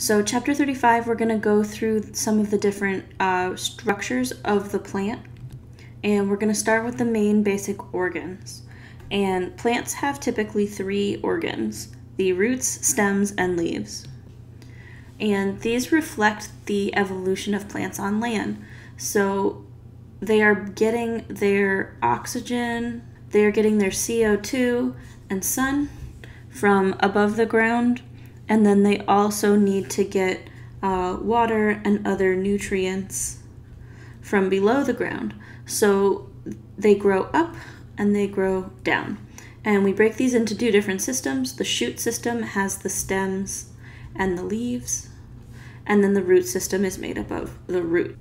So, chapter 35, we're going to go through some of the different uh, structures of the plant, and we're going to start with the main basic organs. And plants have typically three organs the roots, stems, and leaves. And these reflect the evolution of plants on land. So, they are getting their oxygen, they are getting their CO2 and sun from above the ground, and then they also need to get uh, water and other nutrients from below the ground. So they grow up and they grow down. And we break these into two different systems. The shoot system has the stems and the leaves, and then the root system is made up of the root.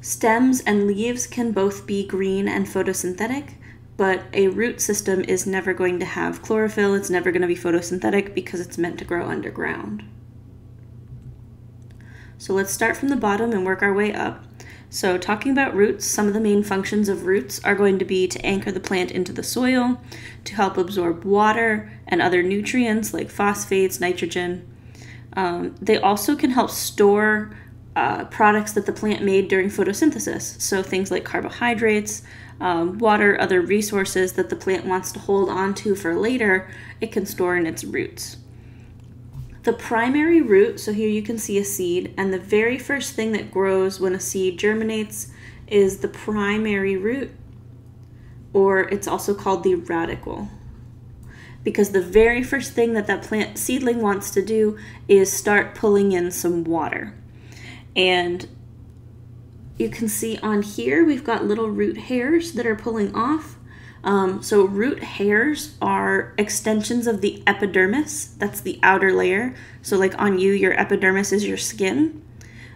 Stems and leaves can both be green and photosynthetic, but a root system is never going to have chlorophyll, it's never going to be photosynthetic because it's meant to grow underground. So let's start from the bottom and work our way up. So, talking about roots, some of the main functions of roots are going to be to anchor the plant into the soil, to help absorb water and other nutrients like phosphates, nitrogen. Um, they also can help store uh, products that the plant made during photosynthesis. So things like carbohydrates, um, water, other resources that the plant wants to hold on to for later, it can store in its roots. The primary root, so here you can see a seed, and the very first thing that grows when a seed germinates is the primary root, or it's also called the radicle. Because the very first thing that that plant seedling wants to do is start pulling in some water. And you can see on here we've got little root hairs that are pulling off. Um, so root hairs are extensions of the epidermis. That's the outer layer. So like on you, your epidermis is your skin.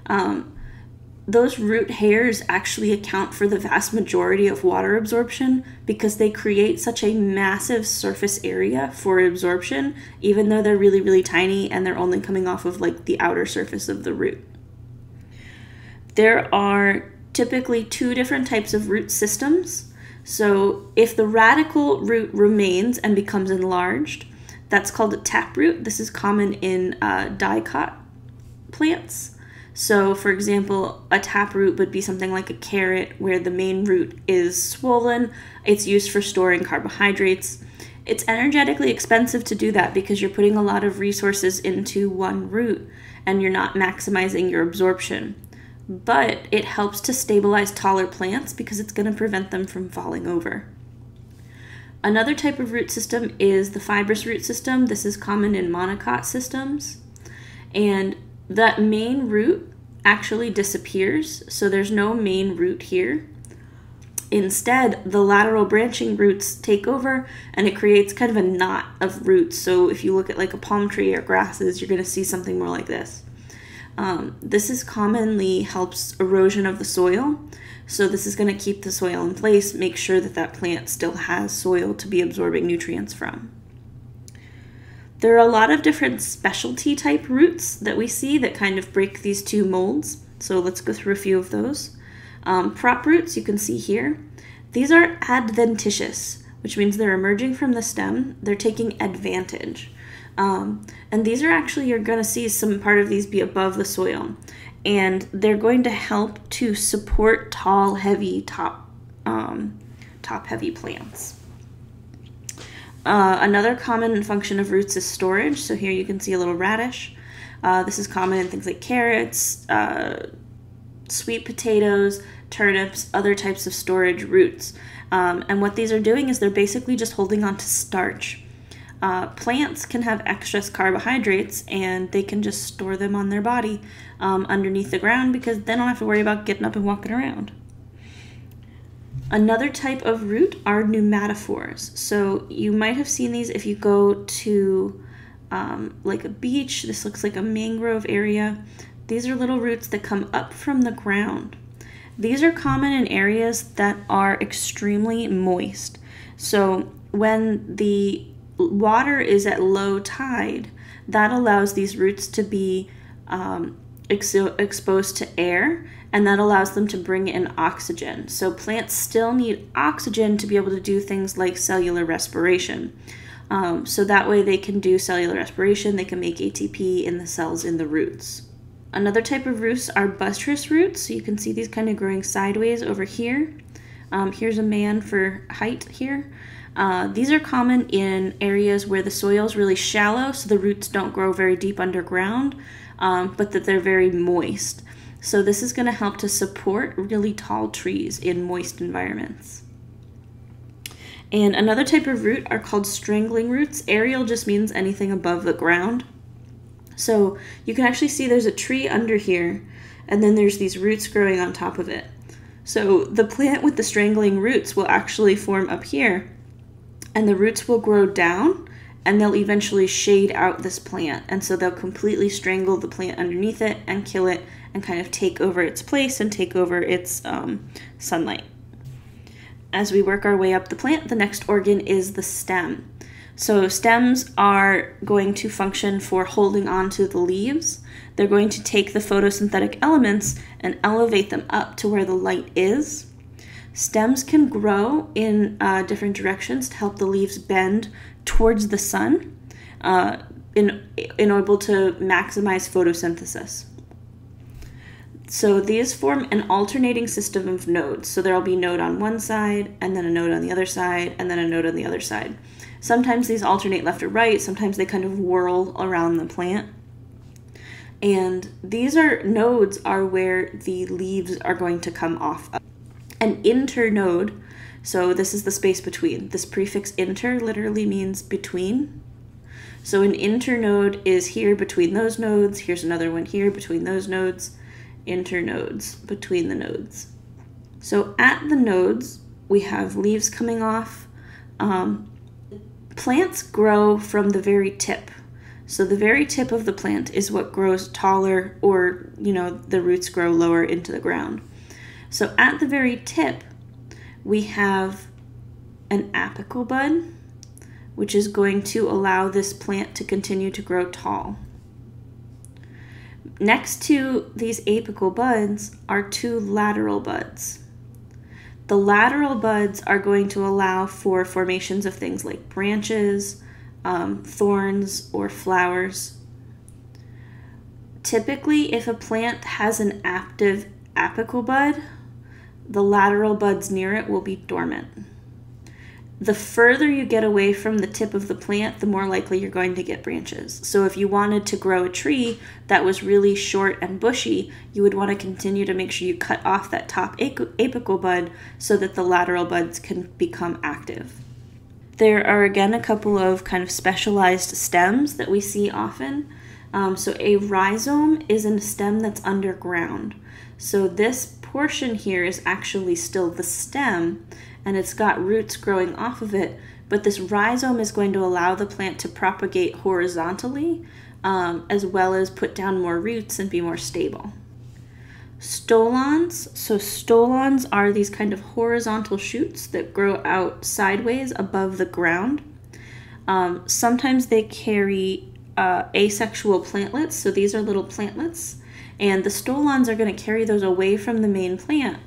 Um, those root hairs actually account for the vast majority of water absorption because they create such a massive surface area for absorption, even though they're really, really tiny and they're only coming off of like the outer surface of the root. There are typically two different types of root systems. So if the radicle root remains and becomes enlarged, that's called a taproot. This is common in uh, dicot plants. So, for example, a taproot would be something like a carrot where the main root is swollen. It's used for storing carbohydrates. It's energetically expensive to do that because you're putting a lot of resources into one root and you're not maximizing your absorption but it helps to stabilize taller plants because it's going to prevent them from falling over. Another type of root system is the fibrous root system. This is common in monocot systems. And that main root actually disappears, so there's no main root here. Instead, the lateral branching roots take over and it creates kind of a knot of roots. So if you look at like a palm tree or grasses, you're going to see something more like this. Um, this is commonly helps erosion of the soil. So this is going to keep the soil in place, make sure that that plant still has soil to be absorbing nutrients from. There are a lot of different specialty type roots that we see that kind of break these two molds. So let's go through a few of those. Um, prop roots you can see here. These are adventitious, which means they're emerging from the stem. They're taking advantage. Um, and these are actually, you're going to see some part of these be above the soil. And they're going to help to support tall, heavy, top, um, top heavy plants. Uh, another common function of roots is storage. So here you can see a little radish. Uh, this is common in things like carrots, uh, sweet potatoes, turnips, other types of storage roots. Um, and what these are doing is they're basically just holding on to starch uh, plants can have excess carbohydrates and they can just store them on their body um, underneath the ground because they don't have to worry about getting up and walking around. Another type of root are pneumatophores. So you might have seen these if you go to um, like a beach. This looks like a mangrove area. These are little roots that come up from the ground. These are common in areas that are extremely moist. So when the water is at low tide, that allows these roots to be um, ex- exposed to air and that allows them to bring in oxygen. So plants still need oxygen to be able to do things like cellular respiration. Um, so that way they can do cellular respiration, they can make ATP in the cells in the roots. Another type of roots are buttress roots. So you can see these kind of growing sideways over here. Um, here's a man for height here. Uh, these are common in areas where the soil is really shallow, so the roots don't grow very deep underground, um, but that they're very moist. So this is going to help to support really tall trees in moist environments. And another type of root are called strangling roots. Aerial just means anything above the ground. So you can actually see there's a tree under here, and then there's these roots growing on top of it. So the plant with the strangling roots will actually form up here, and the roots will grow down and they'll eventually shade out this plant. And so they'll completely strangle the plant underneath it and kill it and kind of take over its place and take over its um, sunlight. As we work our way up the plant, the next organ is the stem. So stems are going to function for holding on to the leaves. They're going to take the photosynthetic elements and elevate them up to where the light is. Stems can grow in uh, different directions to help the leaves bend towards the sun uh, in, in order to maximize photosynthesis. So these form an alternating system of nodes. So there'll be node on one side, and then a node on the other side, and then a node on the other side. Sometimes these alternate left or right, sometimes they kind of whirl around the plant. And these are nodes are where the leaves are going to come off of. An internode, so this is the space between. This prefix inter literally means between. So an internode is here between those nodes. Here's another one here between those nodes. Internodes between the nodes. So at the nodes, we have leaves coming off. Um, plants grow from the very tip. So the very tip of the plant is what grows taller or, you know, the roots grow lower into the ground. So at the very tip, we have an apical bud, which is going to allow this plant to continue to grow tall. Next to these apical buds are two lateral buds. The lateral buds are going to allow for formations of things like branches, um, thorns, or flowers. Typically, if a plant has an active apical bud, the lateral buds near it will be dormant. The further you get away from the tip of the plant, the more likely you're going to get branches. So, if you wanted to grow a tree that was really short and bushy, you would want to continue to make sure you cut off that top apical bud so that the lateral buds can become active. There are again a couple of kind of specialized stems that we see often. Um, so, a rhizome is a stem that's underground. So, this portion here is actually still the stem and it's got roots growing off of it, but this rhizome is going to allow the plant to propagate horizontally um, as well as put down more roots and be more stable. Stolons, so stolons are these kind of horizontal shoots that grow out sideways above the ground. Um, sometimes they carry uh, asexual plantlets, so these are little plantlets and the stolons are going to carry those away from the main plant.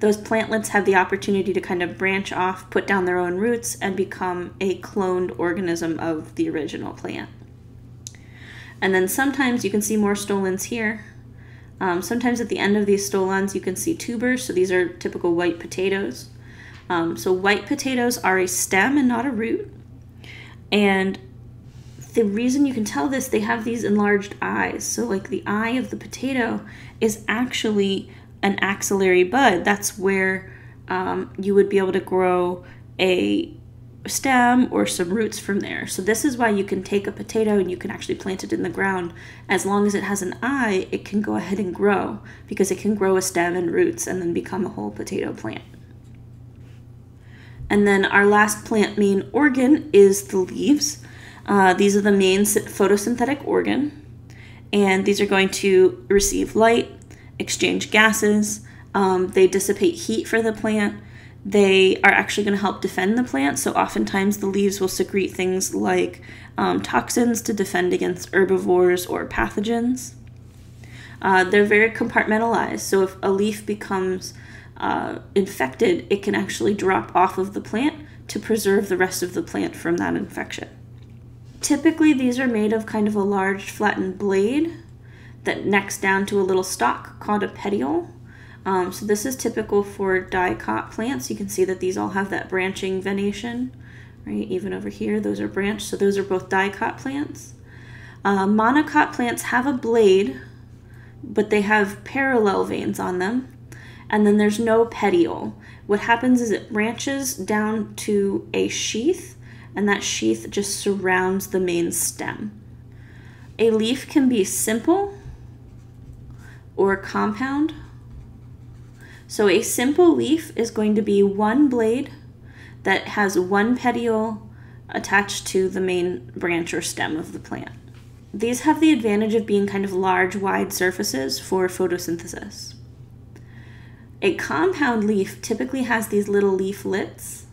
Those plantlets have the opportunity to kind of branch off, put down their own roots, and become a cloned organism of the original plant. And then sometimes you can see more stolons here. Um, sometimes at the end of these stolons you can see tubers, so these are typical white potatoes. Um, so white potatoes are a stem and not a root. And the reason you can tell this, they have these enlarged eyes. So, like the eye of the potato is actually an axillary bud. That's where um, you would be able to grow a stem or some roots from there. So, this is why you can take a potato and you can actually plant it in the ground. As long as it has an eye, it can go ahead and grow because it can grow a stem and roots and then become a whole potato plant. And then our last plant main organ is the leaves. Uh, these are the main photosynthetic organ, and these are going to receive light, exchange gases, um, they dissipate heat for the plant. They are actually going to help defend the plant, so oftentimes the leaves will secrete things like um, toxins to defend against herbivores or pathogens. Uh, they're very compartmentalized, so if a leaf becomes uh, infected, it can actually drop off of the plant to preserve the rest of the plant from that infection. Typically, these are made of kind of a large flattened blade that necks down to a little stalk called a petiole. Um, so this is typical for dicot plants. You can see that these all have that branching venation, right? Even over here, those are branched. So those are both dicot plants. Uh, monocot plants have a blade, but they have parallel veins on them. And then there's no petiole. What happens is it branches down to a sheath, and that sheath just surrounds the main stem. A leaf can be simple or compound. So a simple leaf is going to be one blade that has one petiole attached to the main branch or stem of the plant. These have the advantage of being kind of large, wide surfaces for photosynthesis. A compound leaf typically has these little leaflets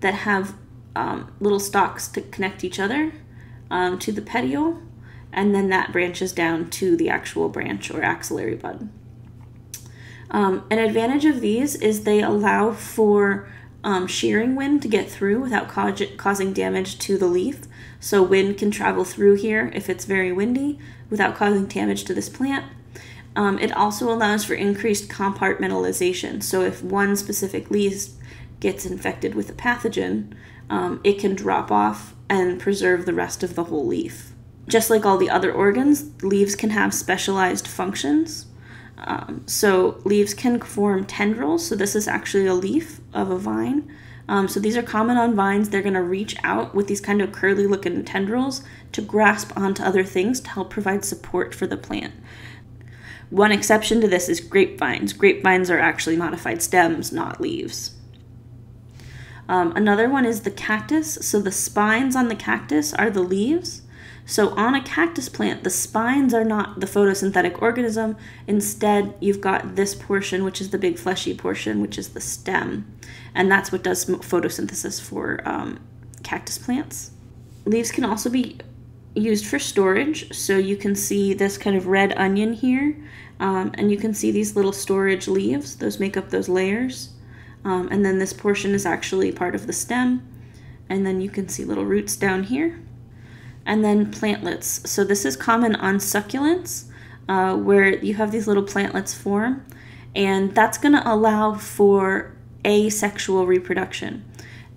that have um, little stalks to connect each other um, to the petiole, and then that branches down to the actual branch or axillary bud. Um, an advantage of these is they allow for um, shearing wind to get through without ca- causing damage to the leaf. So, wind can travel through here if it's very windy without causing damage to this plant. Um, it also allows for increased compartmentalization. So, if one specific leaf gets infected with a pathogen, um, it can drop off and preserve the rest of the whole leaf. Just like all the other organs, leaves can have specialized functions. Um, so leaves can form tendrils. So this is actually a leaf of a vine. Um, so these are common on vines. They're going to reach out with these kind of curly looking tendrils to grasp onto other things to help provide support for the plant. One exception to this is grapevines. Grapevines are actually modified stems, not leaves. Um, another one is the cactus. So the spines on the cactus are the leaves. So on a cactus plant, the spines are not the photosynthetic organism. Instead, you've got this portion, which is the big fleshy portion, which is the stem. And that's what does photosynthesis for um, cactus plants. Leaves can also be used for storage. So you can see this kind of red onion here. Um, and you can see these little storage leaves. Those make up those layers. Um, and then this portion is actually part of the stem. And then you can see little roots down here and then plantlets. So this is common on succulents uh, where you have these little plantlets form, and that's going to allow for asexual reproduction.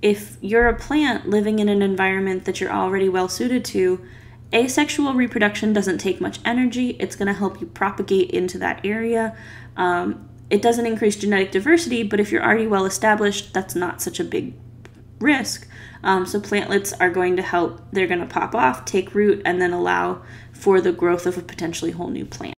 If you're a plant living in an environment that you're already well suited to, asexual reproduction doesn't take much energy. It's going to help you propagate into that area. Um, it doesn't increase genetic diversity, but if you're already well established, that's not such a big risk. Um, so plantlets are going to help, they're going to pop off, take root, and then allow for the growth of a potentially whole new plant.